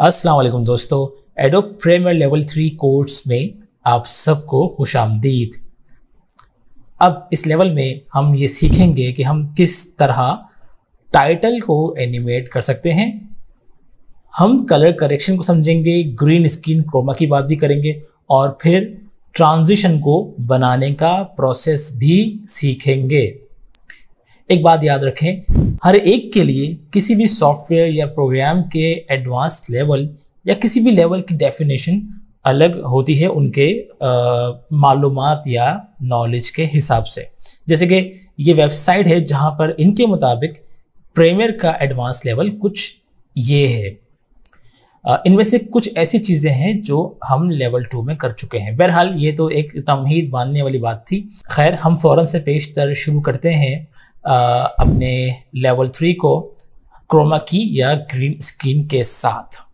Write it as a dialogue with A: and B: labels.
A: अस्सलाम वालेकुम दोस्तों Adobe Premiere level three course में आप सबको खुश आमदीद अब इस लेवल में हम ये सीखेंगे कि हम किस तरह टाइटल को एनिमेट कर सकते हैं। हम कलर करेक्शन को समझेंगे ग्रीन स्क्रीन क्रोमा की बात भी करेंगे और फिर ट्रांजिशन को बनाने का प्रोसेस भी सीखेंगे। एक बात याद रखें हर एक के लिए किसी भी सॉफ्टवेयर या प्रोग्राम के एडवांस लेवल या किसी भी लेवल की डेफिनेशन अलग होती है उनके मालूम या नॉलेज के हिसाब से। जैसे कि ये वेबसाइट है जहाँ पर इनके मुताबिक प्रीमियर का एडवांस लेवल कुछ ये है। इनमें से कुछ ऐसी चीज़ें हैं जो हम लेवल टू में कर चुके हैं। बहरहाल ये तो एक तमहीद बांधने वाली बात थी। खैर, हम फ़ौरन से पेशतर शुरू करते हैं। अपने लेवल थ्री को क्रोमा की या ग्रीन स्क्रीन के साथ।